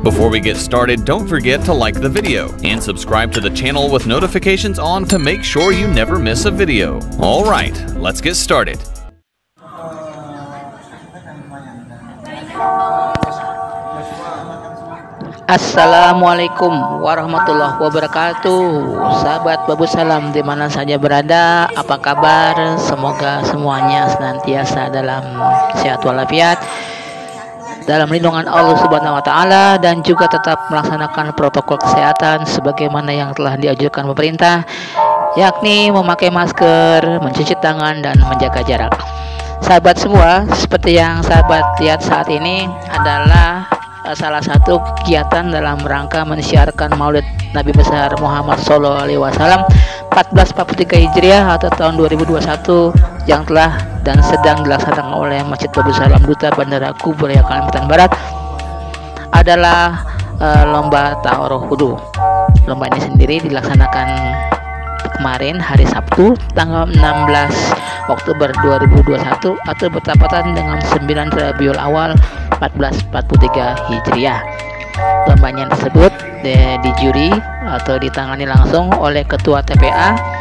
Before we get started, don't forget to like the video and subscribe to the channel with notifications on to make sure you never miss a video. Let's get started. Assalamualaikum warahmatullahi wabarakatuh Sahabat Babu Salam di mana saja berada Apa kabar? Semoga semuanya senantiasa dalam sehat walafiat Dalam lindungan Allah subhanahu wa ta'ala Dan juga tetap melaksanakan protokol kesehatan Sebagaimana yang telah diajukan pemerintah Yakni memakai masker, mencuci tangan, dan menjaga jarak. Sahabat semua, seperti yang sahabat lihat saat ini adalah Eh, salah satu kegiatan dalam rangka mensiarkan Maulid Nabi besar Muhammad Wasallam 1443 Hijriah atau tahun 2021 yang telah dan sedang dilaksanakan oleh Masjid Babu Salam Duta Bandara Kuburaya Kalimantan Barat adalah uh, lomba Ta'aruf Wudu. Lomba ini sendiri dilaksanakan kemarin hari Sabtu tanggal 16 Oktober 2021 atau bertepatan dengan 9 Rabiul Awal 1443 Hijriah. Lombanya tersebut di, di juri atau ditangani langsung oleh Ketua TPA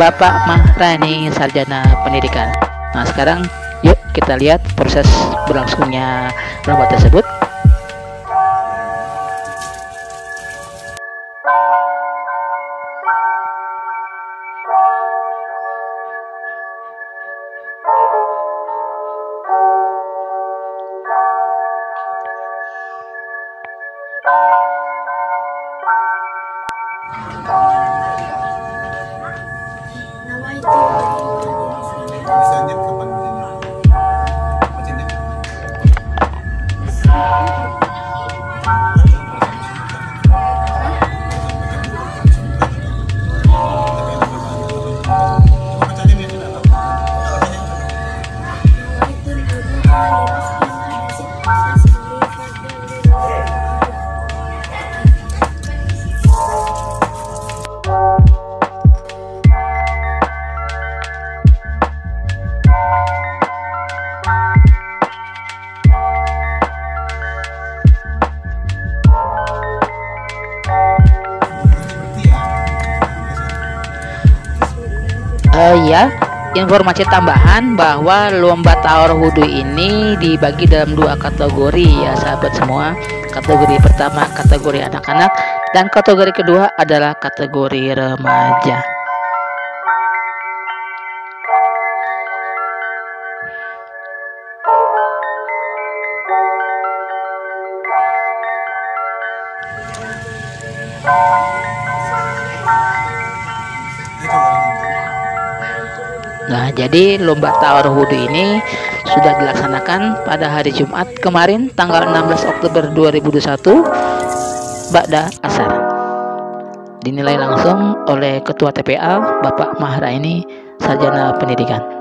Bapak Mahrani Sarjana Pendidikan. Nah sekarang yuk kita lihat proses berlangsungnya lomba tersebut. Eh ya, informasi tambahan bahwa lomba tawar wudhu ini dibagi dalam dua kategori ya sahabat semua. Kategori pertama kategori anak-anak dan kategori kedua adalah kategori remaja. Nah, jadi lomba tawar wudhu ini sudah dilaksanakan pada hari Jumat kemarin tanggal 16 Oktober 2021 Ba'da Asar. Dinilai langsung oleh Ketua TPA Bapak Mahraini Sarjana Pendidikan.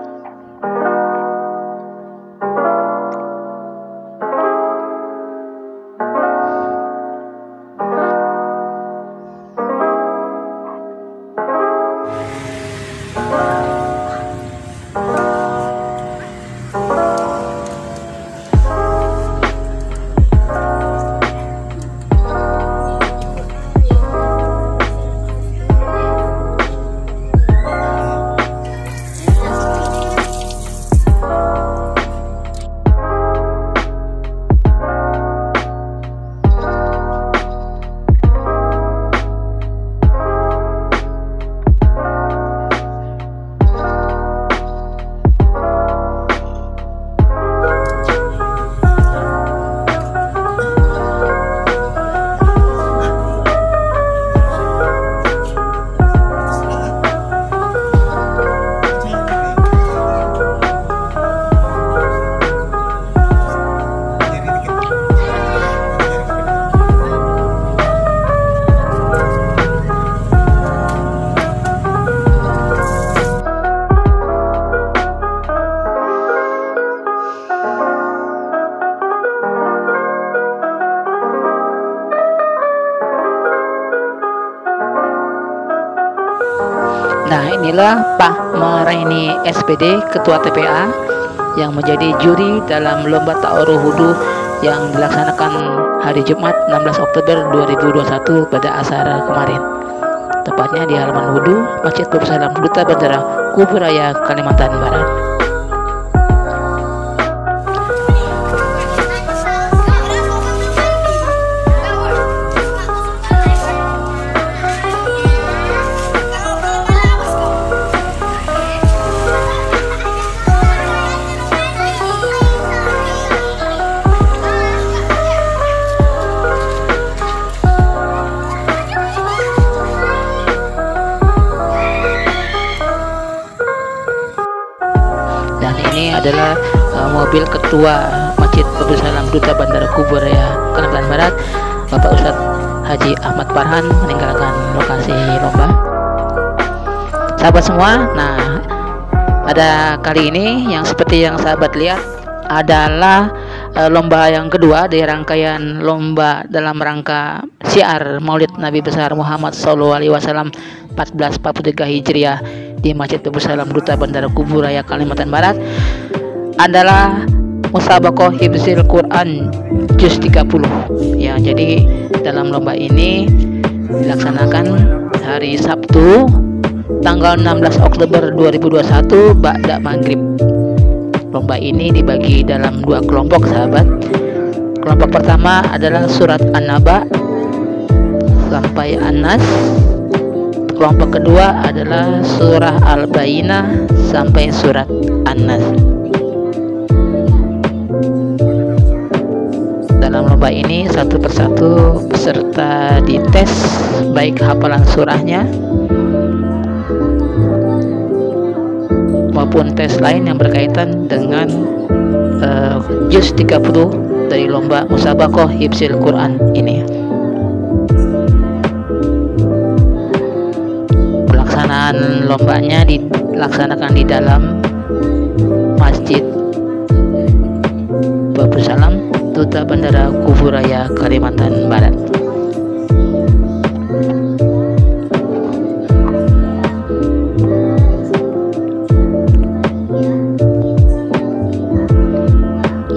SPD Ketua TPA yang menjadi juri dalam lomba ta'aruf wudhu yang dilaksanakan hari Jumat 16 Oktober 2021 pada asar kemarin. Tepatnya di halaman wudhu Masjid Salam Duta Bandara Kuburaya Kalimantan Barat. Adalah uh, mobil ketua Masjid Babul Salam Duta Bandara Kuburaya Kalimantan Barat. Bapak Ustadz Haji Ahmad Farhan meninggalkan lokasi lomba. Sahabat semua nah pada kali ini yang seperti yang sahabat lihat adalah uh, lomba yang kedua dari rangkaian lomba dalam rangka syiar Maulid Nabi besar Muhammad SAW 1443 Hijriah di Masjid Babul Salam Duta Bandara Kuburaya Kalimantan Barat adalah Musabakoh Hibzil Quran Juz 30 ya jadi dalam lomba ini dilaksanakan hari Sabtu tanggal 16 Oktober 2021 Ba'da Maghrib. Lomba ini dibagi dalam dua kelompok sahabat. Kelompok pertama adalah surat An-Naba sampai An-Nas kelompok kedua adalah surah Al-Bayyinah sampai surat An-Nas. Dalam lomba ini satu persatu peserta dites baik hafalan surahnya maupun tes lain yang berkaitan dengan uh, juz 30 dari lomba musabakoh hibzil Quran ini pelaksanaan lombanya dilaksanakan di dalam masjid. Babul Salam Duta Bandara Kuburaya Kalimantan Barat.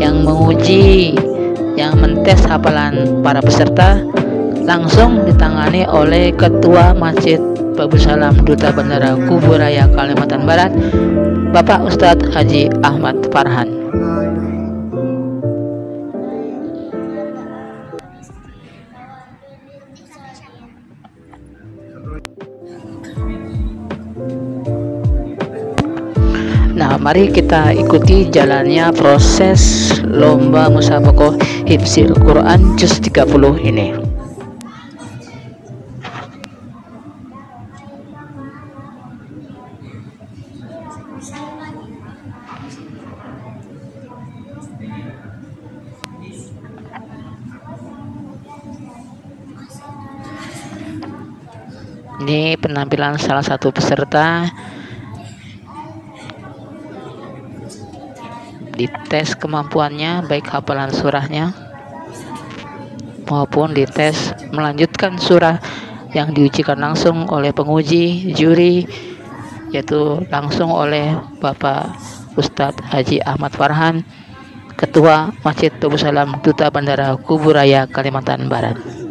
Yang menguji yang mentes hafalan para peserta langsung ditangani oleh Ketua Masjid Babul Salam Duta Bandara Kuburaya Kalimantan Barat Bapak Ustadz Haji Ahmad Farhan Nah, mari kita ikuti jalannya proses lomba musabakoh hifzil Quran juz 30 ini. Ini penampilan salah satu peserta. Dites kemampuannya baik hafalan surahnya maupun dites melanjutkan surah yang diujikan langsung oleh penguji juri yaitu langsung oleh Bapak Ustadz Haji Ahmad Farhan Ketua Masjid Tubuh Salam Duta Bandara Kuburaya Kalimantan Barat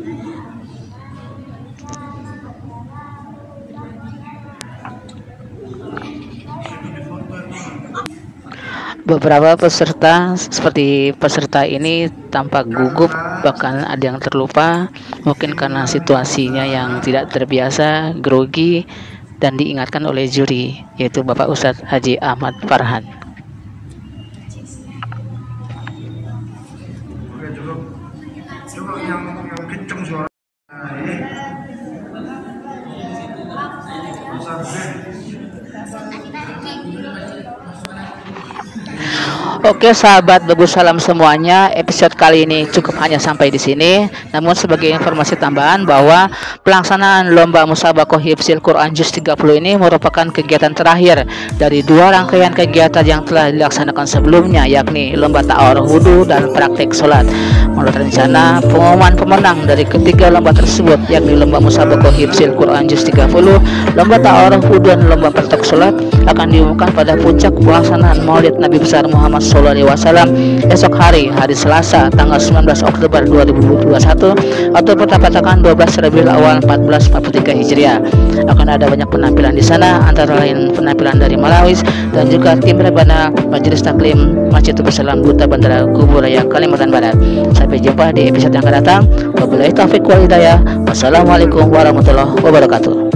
beberapa peserta seperti peserta ini tampak gugup bahkan ada yang terlupa mungkin karena situasinya yang tidak terbiasa grogi dan diingatkan oleh juri yaitu Bapak Ustadz Haji Ahmad Farhan. Oke sahabat Babul Salam semuanya, episode kali ini cukup hanya sampai di sini. Namun sebagai informasi tambahan bahwa pelaksanaan lomba musabakoh hifzil Quran Juz 30 ini merupakan kegiatan terakhir dari dua rangkaian kegiatan yang telah dilaksanakan sebelumnya yakni lomba ta'aruf wudhu dan praktek sholat. Menurut rencana, pengumuman pemenang dari ketiga lomba tersebut yakni lomba musabakoh hifzil Quran Juz 30, lomba ta'aruf wudhu dan lomba praktek sholat akan diumumkan pada puncak pelaksanaan Maulid Nabi besar Muhammad Wasallam esok hari hari Selasa tanggal 19 Oktober 2021 atau bertepatan 12 Rabiul Awal 1443 Hijriah. Akan ada banyak penampilan di sana antara lain penampilan dari Malawis dan juga tim Rebana Majelis Taklim Masjid Salam Duta Bandara Kuburaya Kalimantan Barat. Sampai jumpa di episode yang akan datang. Wabillahi taufiq wal hidayah. Wassalamualaikum warahmatullahi wabarakatuh.